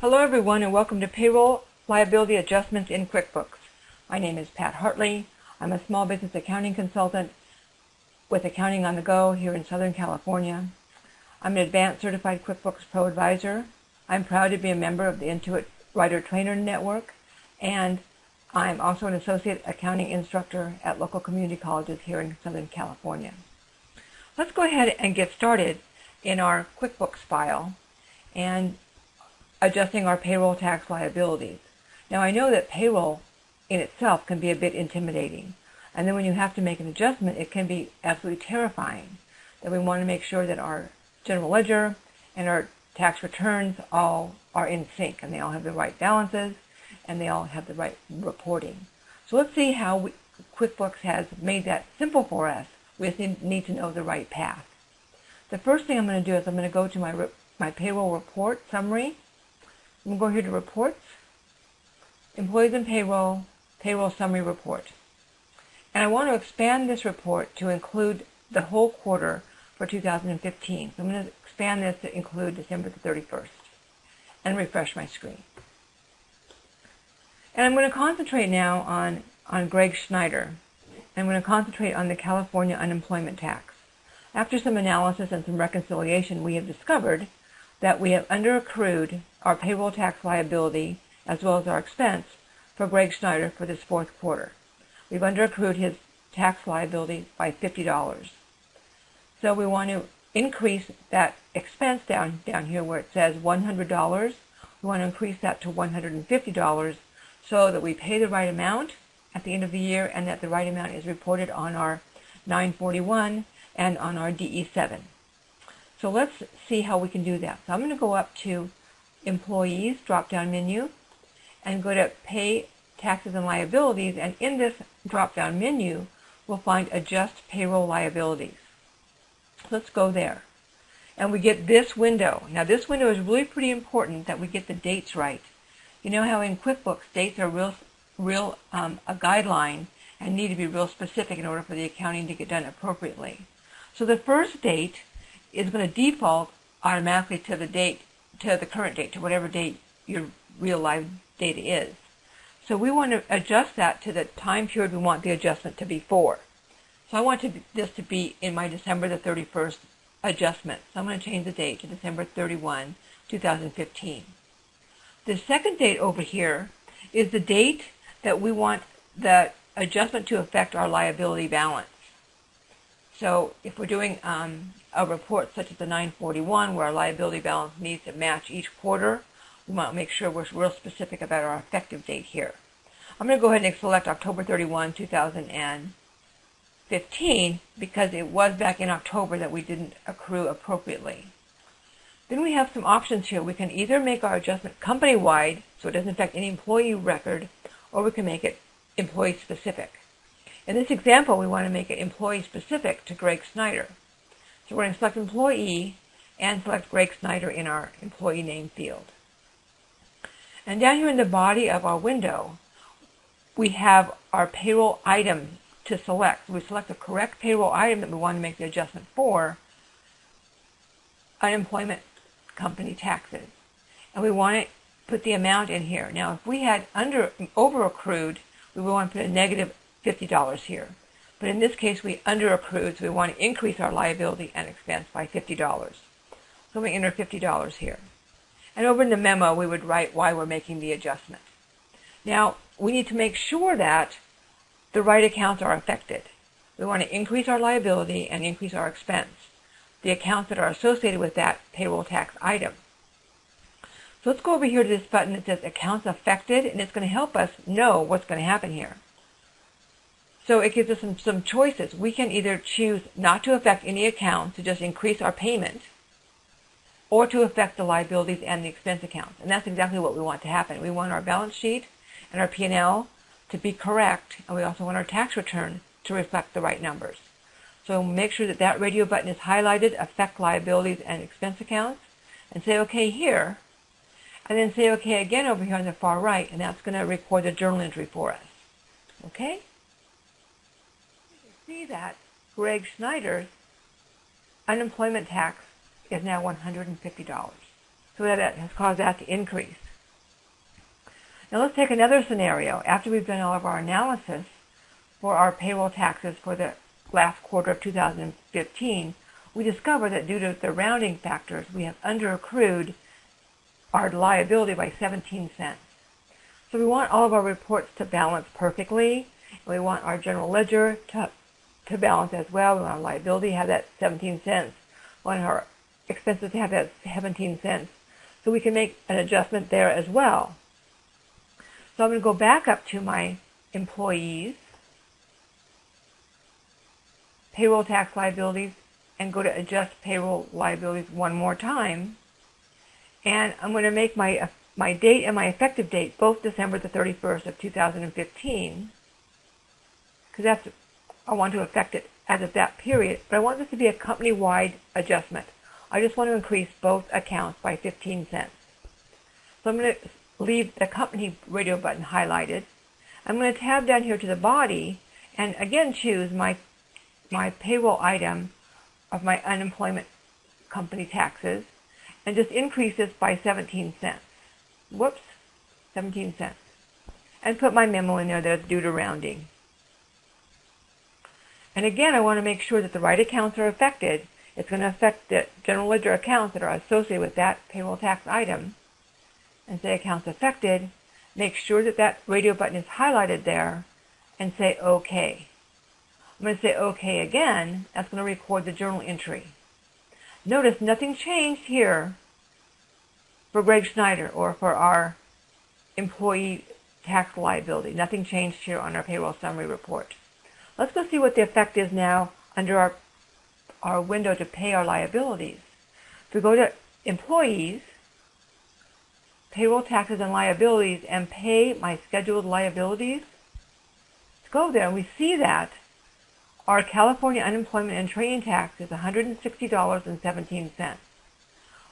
Hello everyone and welcome to Payroll Liability Adjustments in QuickBooks. My name is Pat Hartley. I'm a small business accounting consultant with Accounting on the Go here in Southern California. I'm an advanced certified QuickBooks Pro advisor. I'm proud to be a member of the Intuit Writer Trainer Network and I'm also an associate accounting instructor at local community colleges here in Southern California. Let's go ahead and get started in our QuickBooks file and adjusting our payroll tax liabilities. Now I know that payroll in itself can be a bit intimidating. And then when you have to make an adjustment, it can be absolutely terrifying. That we want to make sure that our general ledger and our tax returns all are in sync and they all have the right balances and they all have the right reporting. So let's see how we, QuickBooks has made that simple for us. We need to know the right path. The first thing I'm going to do is I'm going to go to my, my payroll report summary I'm going to go here to Reports, Employees and Payroll, Payroll Summary Report. And I want to expand this report to include the whole quarter for 2015. So I'm going to expand this to include December the 31st and refresh my screen. And I'm going to concentrate now on, on Greg Schneider. I'm going to concentrate on the California unemployment tax. After some analysis and some reconciliation, we have discovered that we have underaccrued our payroll tax liability as well as our expense for Greg Schneider for this fourth quarter. We've underaccrued his tax liability by $50. So we want to increase that expense down, down here where it says $100. We want to increase that to $150 so that we pay the right amount at the end of the year and that the right amount is reported on our 941 and on our DE7. So let's see how we can do that. So I'm going to go up to Employees drop-down menu and go to Pay Taxes and Liabilities. And in this drop-down menu, we'll find Adjust Payroll Liabilities. Let's go there. And we get this window. Now this window is really pretty important that we get the dates right. You know how in QuickBooks dates are real, real um, a guideline and need to be real specific in order for the accounting to get done appropriately. So the first date is going to default automatically to the date, to the current date, to whatever date your real live data is. So we want to adjust that to the time period we want the adjustment to be for. So I want to, this to be in my December the 31st adjustment. So I'm going to change the date to December 31, 2015. The second date over here is the date that we want the adjustment to affect our liability balance. So if we're doing um, a report such as the 941 where our liability balance needs to match each quarter, we want to make sure we're real specific about our effective date here. I'm going to go ahead and select October 31, 2015 because it was back in October that we didn't accrue appropriately. Then we have some options here. We can either make our adjustment company-wide so it doesn't affect any employee record or we can make it employee specific. In this example, we want to make it employee specific to Greg Snyder. So we're going to select employee and select Greg Snyder in our employee name field. And down here in the body of our window, we have our payroll item to select. We select the correct payroll item that we want to make the adjustment for, unemployment company taxes. And we want to put the amount in here. Now, if we had under over accrued, we would want to put a negative $50 here. But in this case, we underaccrued, so we want to increase our liability and expense by $50. So we enter $50 here. And over in the memo, we would write why we're making the adjustment. Now, we need to make sure that the right accounts are affected. We want to increase our liability and increase our expense. The accounts that are associated with that payroll tax item. So let's go over here to this button that says Accounts Affected, and it's going to help us know what's going to happen here. So it gives us some, some choices. We can either choose not to affect any account to just increase our payment or to affect the liabilities and the expense accounts. And that's exactly what we want to happen. We want our balance sheet and our P&L to be correct, and we also want our tax return to reflect the right numbers. So make sure that that radio button is highlighted, affect liabilities and expense accounts, and say OK here, and then say OK again over here on the far right, and that's going to record the journal entry for us. Okay? See that Greg Schneider's unemployment tax is now $150. So that has caused that to increase. Now let's take another scenario. After we've done all of our analysis for our payroll taxes for the last quarter of 2015, we discover that due to the rounding factors, we have underaccrued our liability by 17 cents. So we want all of our reports to balance perfectly. We want our general ledger to, to balance as well. We want our liability have that 17 cents. Want our expenses to have that 17 cents. So we can make an adjustment there as well. So I'm going to go back up to my employees, payroll tax liabilities, and go to adjust payroll liabilities one more time. And I'm going to make my my date and my effective date both December the 31st of 2015 because that's I want to affect it as of that period. But I want this to be a company-wide adjustment. I just want to increase both accounts by 15 cents. So I'm going to leave the company radio button highlighted. I'm going to tab down here to the body and again choose my my payroll item of my unemployment company taxes and just increase this by 17 cents. Whoops, 17 cents. And put my memo in there that's due to rounding. And again, I want to make sure that the right accounts are affected. It's going to affect the general ledger accounts that are associated with that payroll tax item. And say accounts affected. Make sure that that radio button is highlighted there and say OK. I'm going to say OK again. That's going to record the journal entry. Notice nothing changed here for Greg Schneider or for our employee tax liability. Nothing changed here on our payroll summary report. Let's go see what the effect is now under our, our window to pay our liabilities. If we go to employees, payroll taxes and liabilities, and pay my scheduled liabilities, let's go there and we see that our California unemployment and training tax is $160.17.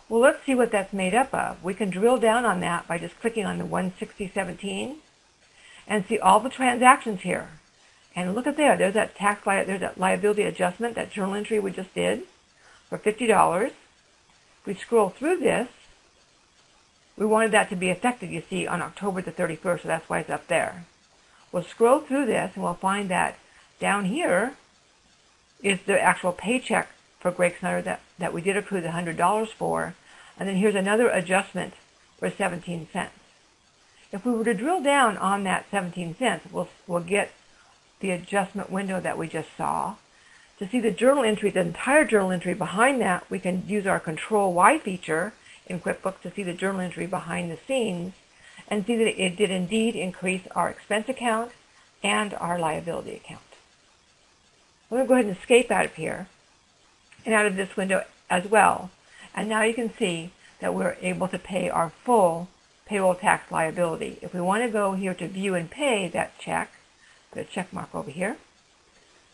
Well, let's see what that's made up of. We can drill down on that by just clicking on the 16017 and see all the transactions here. And look at there. There's that tax li- there's that liability adjustment, that journal entry we just did for $50. If we scroll through this, we wanted that to be effective, you see, on October the 31st, so that's why it's up there. We'll scroll through this and we'll find that down here is the actual paycheck for Greg Snyder that, that we did accrue the $100 for. And then here's another adjustment for 17 cents. If we were to drill down on that 17 cents, we'll, we'll get the adjustment window that we just saw. To see the journal entry, the entire journal entry behind that, we can use our Control Y feature in QuickBooks to see the journal entry behind the scenes and see that it did indeed increase our expense account and our liability account. I'm going to go ahead and escape out of here and out of this window as well. And now you can see that we're able to pay our full payroll tax liability. If we want to go here to view and pay that check, put a check mark over here,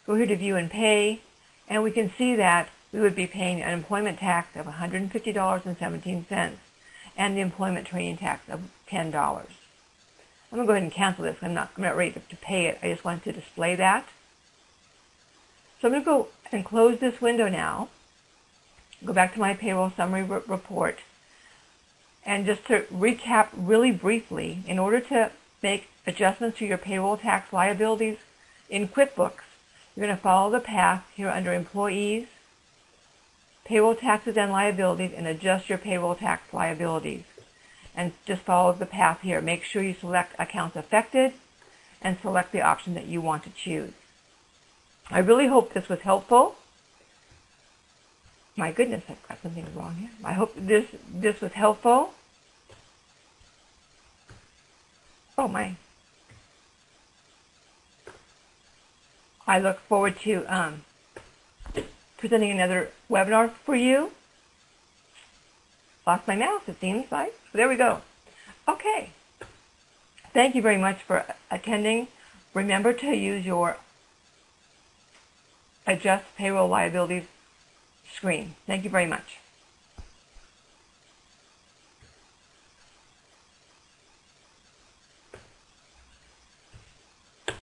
go here to view and pay, and we can see that we would be paying an employment tax of $150.17 and the employment training tax of $10. I'm going to go ahead and cancel this. I'm not, I'm not ready to pay it. I just wanted to display that. So I'm going to go and close this window now. Go back to my payroll summary re- report. And just to recap really briefly, in order to make adjustments to your payroll tax liabilities in QuickBooks, you're going to follow the path here under Employees, Payroll Taxes and Liabilities, and adjust your payroll tax liabilities. And just follow the path here. Make sure you select Accounts Affected and select the option that you want to choose. I really hope this was helpful. My goodness, I've got something wrong here. I hope this this was helpful. Oh my. I look forward to um, presenting another webinar for you. Lost my mouse, it seems like. There we go. Okay. Thank you very much for attending. Remember to use your adjust payroll liabilities screen. Thank you very much.